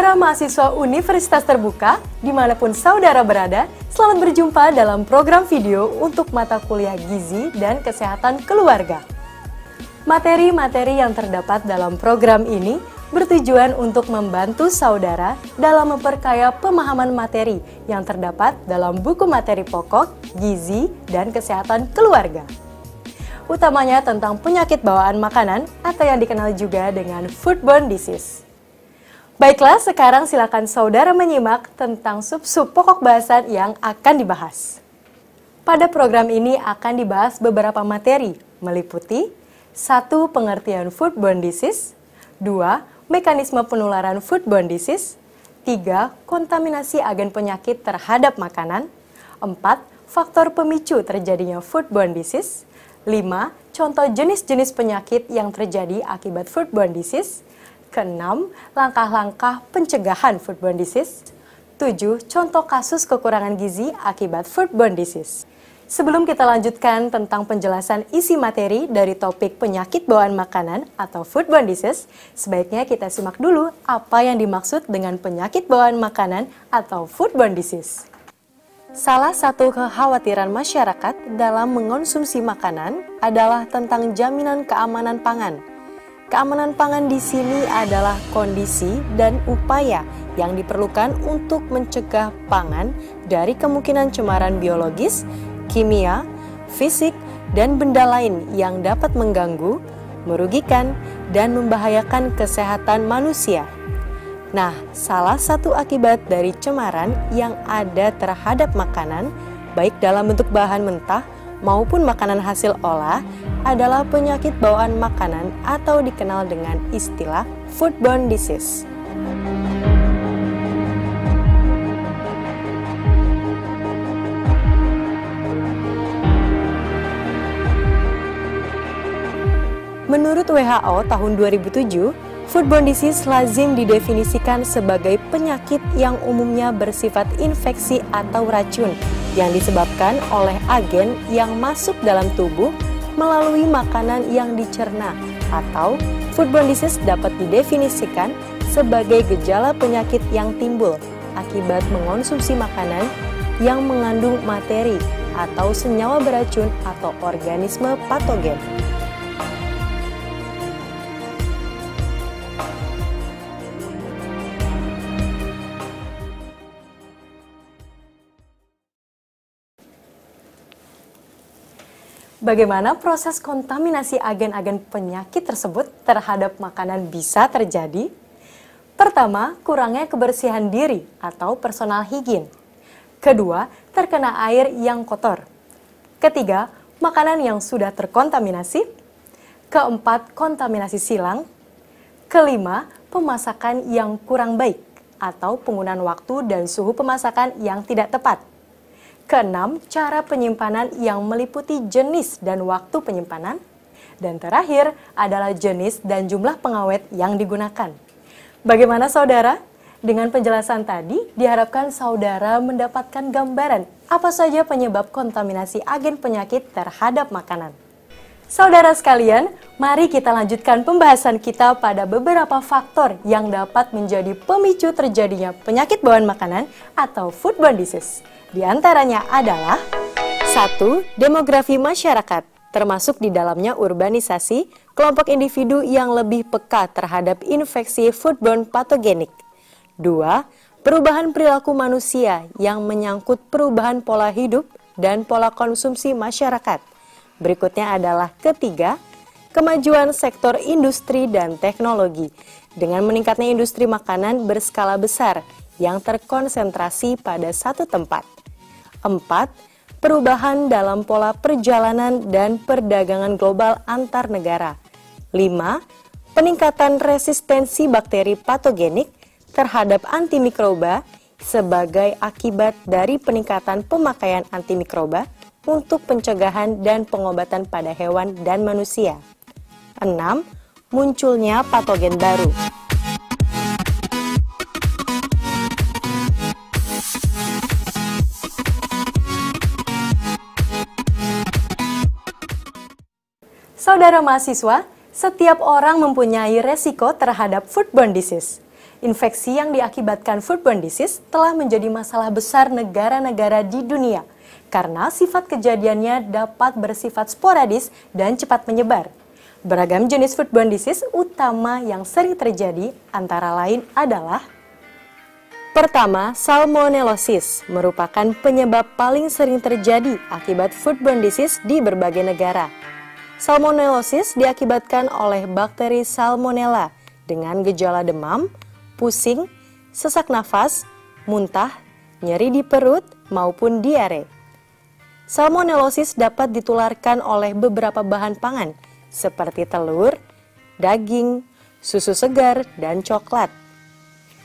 Saudara mahasiswa Universitas Terbuka, di mana pun saudara berada, selamat berjumpa dalam program video untuk mata kuliah gizi dan kesehatan keluarga. Materi-materi yang terdapat dalam program ini bertujuan untuk membantu saudara dalam memperkaya pemahaman materi yang terdapat dalam buku materi pokok, gizi, dan kesehatan keluarga. Utamanya tentang penyakit bawaan makanan atau yang dikenal juga dengan foodborne disease. Baiklah, sekarang silakan saudara menyimak tentang sub-sub pokok bahasan yang akan dibahas. Pada program ini akan dibahas beberapa materi, meliputi satu Pengertian foodborne disease 2. Mekanisme penularan foodborne disease 3. Kontaminasi agen penyakit terhadap makanan 4. Faktor pemicu terjadinya foodborne disease 5. Contoh jenis-jenis penyakit yang terjadi akibat foodborne disease Keenam, langkah-langkah pencegahan foodborne disease. Tujuh, contoh kasus kekurangan gizi akibat foodborne disease. Sebelum kita lanjutkan tentang penjelasan isi materi dari topik penyakit bawaan makanan atau foodborne disease, sebaiknya kita simak dulu apa yang dimaksud dengan penyakit bawaan makanan atau foodborne disease. Salah satu kekhawatiran masyarakat dalam mengonsumsi makanan adalah tentang jaminan keamanan pangan Keamanan pangan di sini adalah kondisi dan upaya yang diperlukan untuk mencegah pangan dari kemungkinan cemaran biologis, kimia, fisik, dan benda lain yang dapat mengganggu, merugikan, dan membahayakan kesehatan manusia. Nah, salah satu akibat dari cemaran yang ada terhadap makanan, baik dalam bentuk bahan mentah maupun makanan hasil olah adalah penyakit bawaan makanan atau dikenal dengan istilah foodborne disease. Menurut WHO tahun 2007, Foodborne disease lazim didefinisikan sebagai penyakit yang umumnya bersifat infeksi atau racun yang disebabkan oleh agen yang masuk dalam tubuh melalui makanan yang dicerna atau foodborne disease dapat didefinisikan sebagai gejala penyakit yang timbul akibat mengonsumsi makanan yang mengandung materi atau senyawa beracun atau organisme patogen. Bagaimana proses kontaminasi agen-agen penyakit tersebut terhadap makanan bisa terjadi? Pertama, kurangnya kebersihan diri atau personal higien. Kedua, terkena air yang kotor. Ketiga, makanan yang sudah terkontaminasi. Keempat, kontaminasi silang. Kelima, pemasakan yang kurang baik atau penggunaan waktu dan suhu pemasakan yang tidak tepat. Keenam, cara penyimpanan yang meliputi jenis dan waktu penyimpanan. Dan terakhir adalah jenis dan jumlah pengawet yang digunakan. Bagaimana saudara? Dengan penjelasan tadi, diharapkan saudara mendapatkan gambaran apa saja penyebab kontaminasi agen penyakit terhadap makanan. Saudara sekalian, mari kita lanjutkan pembahasan kita pada beberapa faktor yang dapat menjadi pemicu terjadinya penyakit bawaan makanan atau foodborne disease. Di antaranya adalah satu, Demografi masyarakat, termasuk di dalamnya urbanisasi, kelompok individu yang lebih peka terhadap infeksi foodborne patogenik. Dua, Perubahan perilaku manusia yang menyangkut perubahan pola hidup dan pola konsumsi masyarakat. Berikutnya adalah ketiga, kemajuan sektor industri dan teknologi dengan meningkatnya industri makanan berskala besar yang terkonsentrasi pada satu tempat. 4. Perubahan dalam pola perjalanan dan perdagangan global antar negara. 5. Peningkatan resistensi bakteri patogenik terhadap antimikroba sebagai akibat dari peningkatan pemakaian antimikroba untuk pencegahan dan pengobatan pada hewan dan manusia. 6. Munculnya patogen baru. Saudara mahasiswa, setiap orang mempunyai resiko terhadap foodborne disease. infeksi yang diakibatkan foodborne disease telah menjadi masalah besar negara-negara di dunia karena sifat kejadiannya dapat bersifat sporadis dan cepat menyebar. Beragam jenis foodborne disease utama yang sering terjadi antara lain adalah Pertama, salmonellosis merupakan penyebab paling sering terjadi akibat foodborne disease di berbagai negara. Salmonellosis diakibatkan oleh bakteri Salmonella dengan gejala demam, pusing, sesak nafas, muntah, nyeri di perut, maupun diare. Salmonellosis dapat ditularkan oleh beberapa bahan pangan seperti telur, daging, susu segar, dan coklat.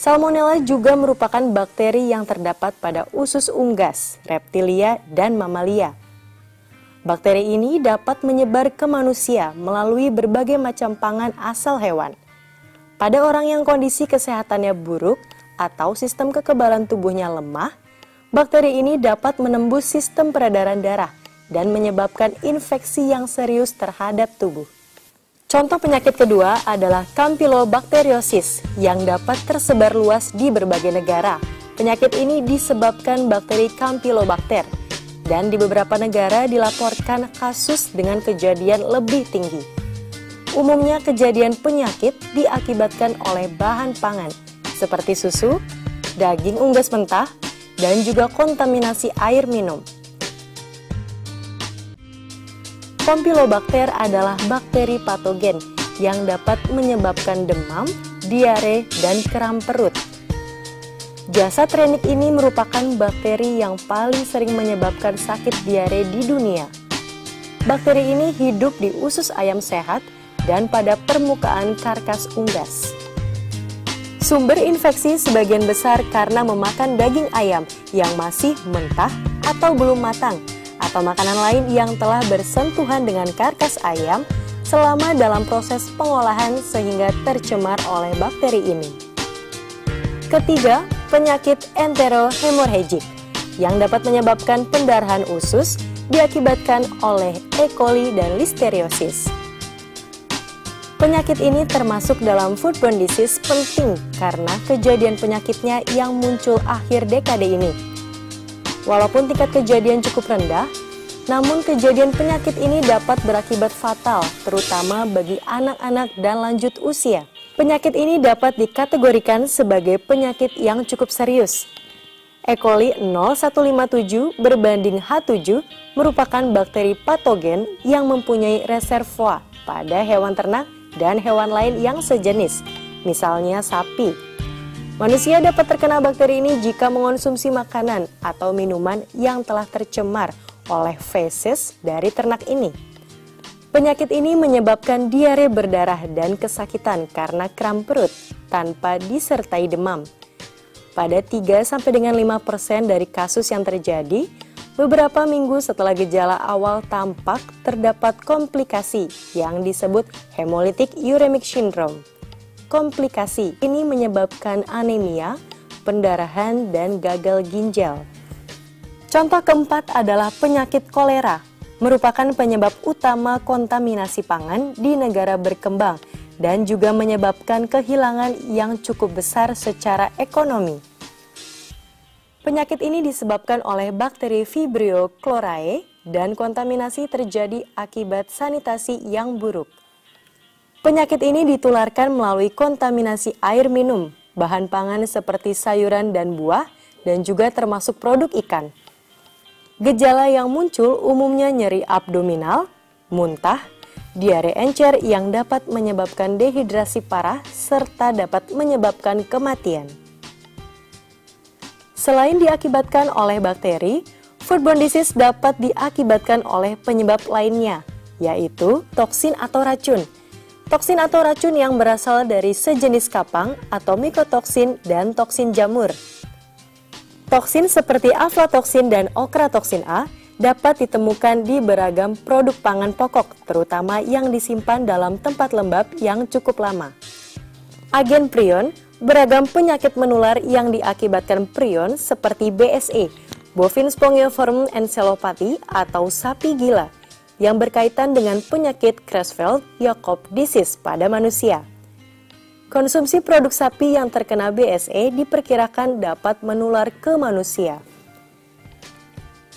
Salmonella juga merupakan bakteri yang terdapat pada usus unggas, reptilia, dan mamalia. Bakteri ini dapat menyebar ke manusia melalui berbagai macam pangan asal hewan – pada orang yang kondisi kesehatannya buruk atau sistem kekebalan tubuhnya lemah, bakteri ini dapat menembus sistem peredaran darah dan menyebabkan infeksi yang serius terhadap tubuh. Contoh penyakit kedua adalah Campylobacteriosis yang dapat tersebar luas di berbagai negara. Penyakit ini disebabkan bakteri Campylobacter dan di beberapa negara dilaporkan kasus dengan kejadian lebih tinggi. Umumnya kejadian penyakit diakibatkan oleh bahan pangan seperti susu, daging unggas mentah, dan juga kontaminasi air minum. Campylobacter adalah bakteri patogen yang dapat menyebabkan demam, diare, dan kram perut. Jasa trenik ini merupakan bakteri yang paling sering menyebabkan sakit diare di dunia. Bakteri ini hidup di usus ayam sehat dan pada permukaan karkas unggas. Sumber infeksi sebagian besar karena memakan daging ayam yang masih mentah atau belum matang, atau makanan lain yang telah bersentuhan dengan karkas ayam selama dalam proses pengolahan sehingga tercemar oleh bakteri ini. Ketiga, penyakit enterohemorrhagic yang dapat menyebabkan pendarahan usus diakibatkan oleh E. coli dan listeriosis. Penyakit ini termasuk dalam foodborne disease penting karena kejadian penyakitnya yang muncul akhir dekade ini. Walaupun tingkat kejadian cukup rendah, namun kejadian penyakit ini dapat berakibat fatal, terutama bagi anak-anak dan lanjut usia. Penyakit ini dapat dikategorikan sebagai penyakit yang cukup serius. E. coli 0157 berbanding H7 merupakan bakteri patogen yang mempunyai reservoir pada hewan ternak dan hewan lain yang sejenis, misalnya sapi. Manusia dapat terkena bakteri ini jika mengonsumsi makanan atau minuman yang telah tercemar oleh feses dari ternak ini. Penyakit ini menyebabkan diare berdarah dan kesakitan karena kram perut tanpa disertai demam. Pada 3 sampai dengan 5% dari kasus yang terjadi, Beberapa minggu setelah gejala awal tampak, terdapat komplikasi yang disebut hemolytic uremic syndrome. Komplikasi ini menyebabkan anemia, pendarahan, dan gagal ginjal. Contoh keempat adalah penyakit kolera, merupakan penyebab utama kontaminasi pangan di negara berkembang dan juga menyebabkan kehilangan yang cukup besar secara ekonomi. Penyakit ini disebabkan oleh bakteri Vibrio chloriae dan kontaminasi terjadi akibat sanitasi yang buruk. Penyakit ini ditularkan melalui kontaminasi air minum, bahan pangan seperti sayuran dan buah, dan juga termasuk produk ikan. Gejala yang muncul umumnya nyeri abdominal, muntah, diare encer yang dapat menyebabkan dehidrasi parah serta dapat menyebabkan kematian. Selain diakibatkan oleh bakteri, foodborne disease dapat diakibatkan oleh penyebab lainnya, yaitu toksin atau racun. Toksin atau racun yang berasal dari sejenis kapang atau mikotoksin dan toksin jamur. Toksin seperti aflatoksin dan okratoksin A dapat ditemukan di beragam produk pangan pokok, terutama yang disimpan dalam tempat lembab yang cukup lama. Agen prion Beragam penyakit menular yang diakibatkan prion seperti BSE, bovine spongiform encephalopathy atau sapi gila, yang berkaitan dengan penyakit Creutzfeldt-Jakob disease pada manusia. Konsumsi produk sapi yang terkena BSE diperkirakan dapat menular ke manusia.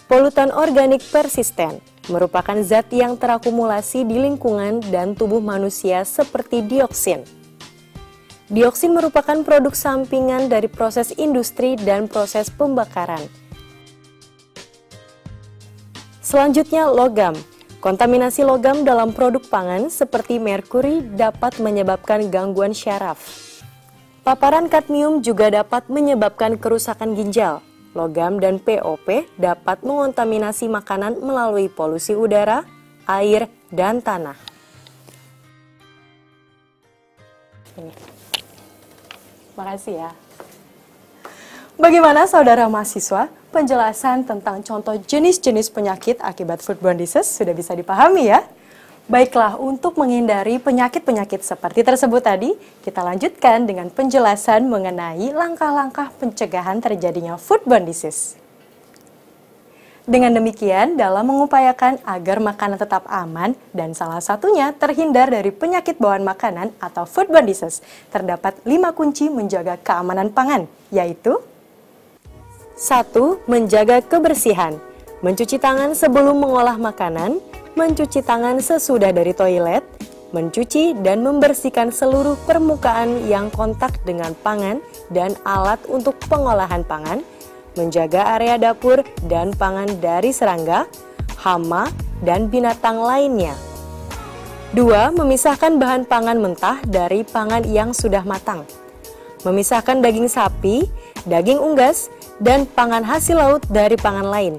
Polutan organik persisten merupakan zat yang terakumulasi di lingkungan dan tubuh manusia seperti dioksin. Dioksin merupakan produk sampingan dari proses industri dan proses pembakaran. Selanjutnya, logam Kontaminasi logam dalam produk pangan seperti merkuri dapat menyebabkan gangguan syaraf. Paparan kadmium juga dapat menyebabkan kerusakan ginjal. Logam dan POP dapat mengontaminasi makanan melalui polusi udara, air, dan tanah. Ini. Makasih ya. Bagaimana saudara mahasiswa? penjelasan tentang contoh jenis-jenis penyakit akibat foodborne disease sudah bisa dipahami ya. Baiklah, untuk menghindari penyakit-penyakit seperti tersebut tadi, kita lanjutkan dengan penjelasan mengenai langkah-langkah pencegahan terjadinya foodborne disease. Dengan demikian, dalam mengupayakan agar makanan tetap aman dan salah satunya terhindar dari penyakit bawaan makanan atau foodborne disease, terdapat lima kunci menjaga keamanan pangan, yaitu 1. Menjaga kebersihan. Mencuci tangan sebelum mengolah makanan, mencuci tangan sesudah dari toilet, mencuci dan membersihkan seluruh permukaan yang kontak dengan pangan dan alat untuk pengolahan pangan, menjaga area dapur dan pangan dari serangga, hama, dan binatang lainnya. 2. Memisahkan bahan pangan mentah dari pangan yang sudah matang. Memisahkan daging sapi, daging unggas, dan pangan hasil laut dari pangan lain.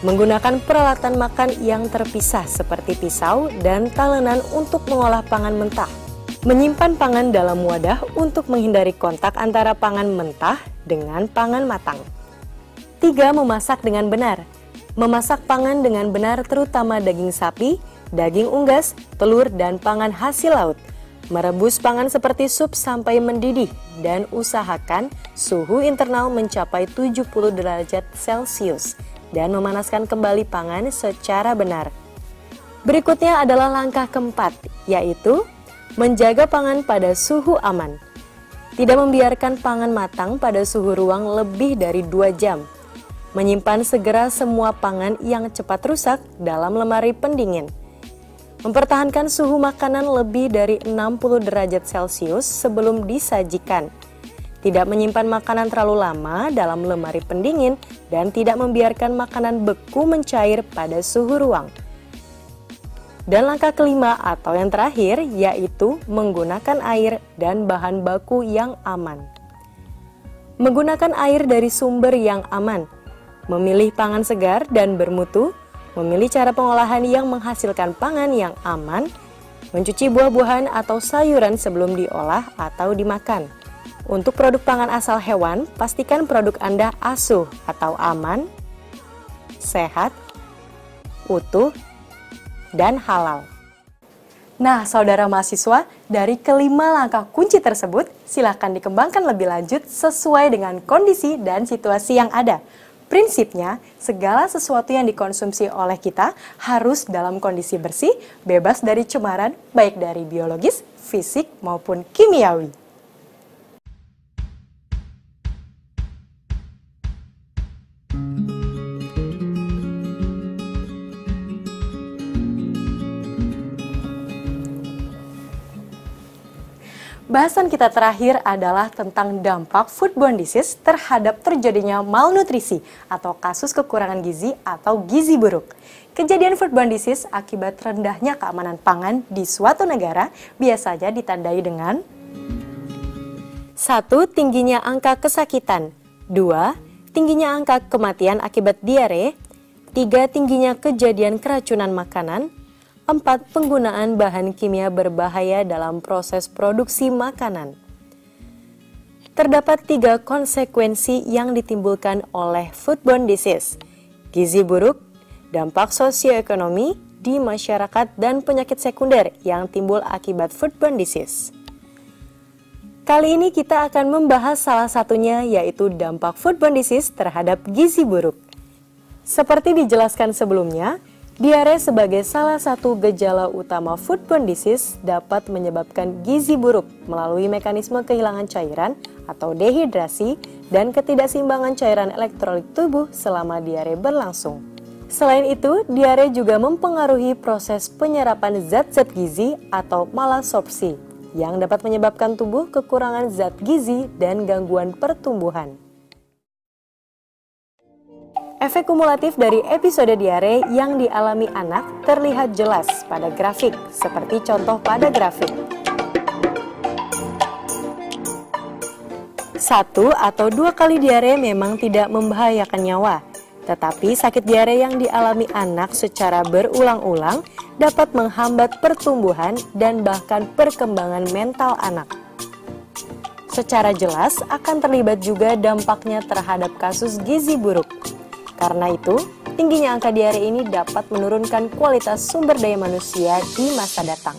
Menggunakan peralatan makan yang terpisah seperti pisau dan talenan untuk mengolah pangan mentah. Menyimpan pangan dalam wadah untuk menghindari kontak antara pangan mentah dengan pangan matang. 3. Memasak dengan benar. Memasak pangan dengan benar terutama daging sapi, daging unggas, telur, dan pangan hasil laut – Merebus pangan seperti sup sampai mendidih dan usahakan suhu internal mencapai 70 derajat Celcius dan memanaskan kembali pangan secara benar. Berikutnya adalah langkah keempat, yaitu menjaga pangan pada suhu aman. Tidak membiarkan pangan matang pada suhu ruang lebih dari 2 jam. Menyimpan segera semua pangan yang cepat rusak dalam lemari pendingin Mempertahankan suhu makanan lebih dari 60 derajat Celcius sebelum disajikan. Tidak menyimpan makanan terlalu lama dalam lemari pendingin dan tidak membiarkan makanan beku mencair pada suhu ruang. Dan langkah kelima atau yang terakhir yaitu menggunakan air dan bahan baku yang aman. Menggunakan air dari sumber yang aman, memilih pangan segar dan bermutu, memilih cara pengolahan yang menghasilkan pangan yang aman, mencuci buah-buahan atau sayuran sebelum diolah atau dimakan. Untuk produk pangan asal hewan, pastikan produk Anda asuh atau aman, sehat, utuh, dan halal. Nah, saudara mahasiswa, dari kelima langkah kunci tersebut, silakan dikembangkan lebih lanjut sesuai dengan kondisi dan situasi yang ada. Prinsipnya, segala sesuatu yang dikonsumsi oleh kita harus dalam kondisi bersih, bebas dari cemaran, baik dari biologis, fisik, maupun kimiawi. Bahasan kita terakhir adalah tentang dampak foodborne disease terhadap terjadinya malnutrisi atau kasus kekurangan gizi atau gizi buruk. Kejadian foodborne disease akibat rendahnya keamanan pangan di suatu negara biasanya ditandai dengan 1. Tingginya angka kesakitan 2. Tingginya angka kematian akibat diare 3. Tingginya kejadian keracunan makanan 4. Penggunaan bahan kimia berbahaya dalam proses produksi makanan. Terdapat tiga konsekuensi yang ditimbulkan oleh foodborne disease, gizi buruk, dampak sosioekonomi di masyarakat, dan penyakit sekunder yang timbul akibat foodborne disease. Kali ini kita akan membahas salah satunya yaitu dampak foodborne disease terhadap gizi buruk. Seperti dijelaskan sebelumnya, Diare sebagai salah satu gejala utama foodborne disease dapat menyebabkan gizi buruk melalui mekanisme kehilangan cairan atau dehidrasi dan ketidakseimbangan cairan elektrolit tubuh selama diare berlangsung. Selain itu, diare juga mempengaruhi proses penyerapan zat-zat gizi atau malasorpsi yang dapat menyebabkan tubuh kekurangan zat gizi dan gangguan pertumbuhan. Efek kumulatif dari episode diare yang dialami anak terlihat jelas pada grafik, seperti contoh pada grafik. Satu atau dua kali diare memang tidak membahayakan nyawa, tetapi sakit diare yang dialami anak secara berulang-ulang dapat menghambat pertumbuhan dan bahkan perkembangan mental anak. Secara jelas akan terlibat juga dampaknya terhadap kasus gizi buruk, karena itu, tingginya angka diare ini dapat menurunkan kualitas sumber daya manusia di masa datang.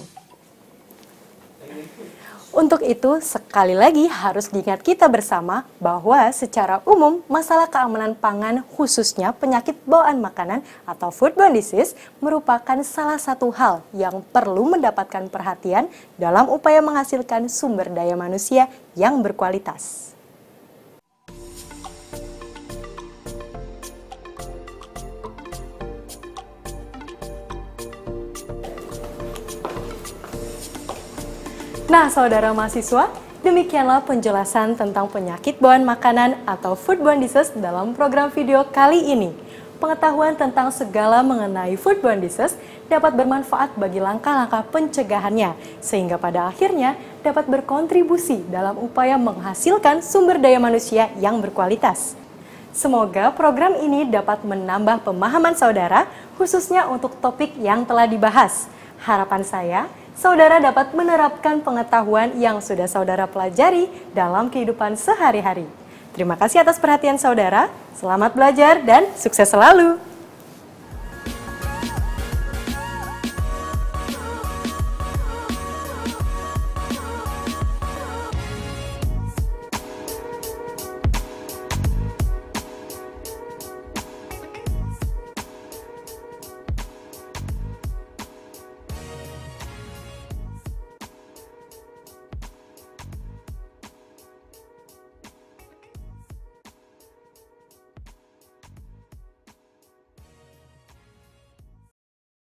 Untuk itu, sekali lagi harus diingat kita bersama bahwa secara umum masalah keamanan pangan khususnya penyakit bawaan makanan atau foodborne disease merupakan salah satu hal yang perlu mendapatkan perhatian dalam upaya menghasilkan sumber daya manusia yang berkualitas. Nah, saudara mahasiswa, demikianlah penjelasan tentang penyakit bawaan makanan atau foodborne disease dalam program video kali ini. Pengetahuan tentang segala mengenai foodborne disease dapat bermanfaat bagi langkah-langkah pencegahannya, sehingga pada akhirnya dapat berkontribusi dalam upaya menghasilkan sumber daya manusia yang berkualitas. Semoga program ini dapat menambah pemahaman saudara, khususnya untuk topik yang telah dibahas. Harapan saya, saudara dapat menerapkan pengetahuan yang sudah saudara pelajari dalam kehidupan sehari-hari. Terima kasih atas perhatian saudara, selamat belajar dan sukses selalu.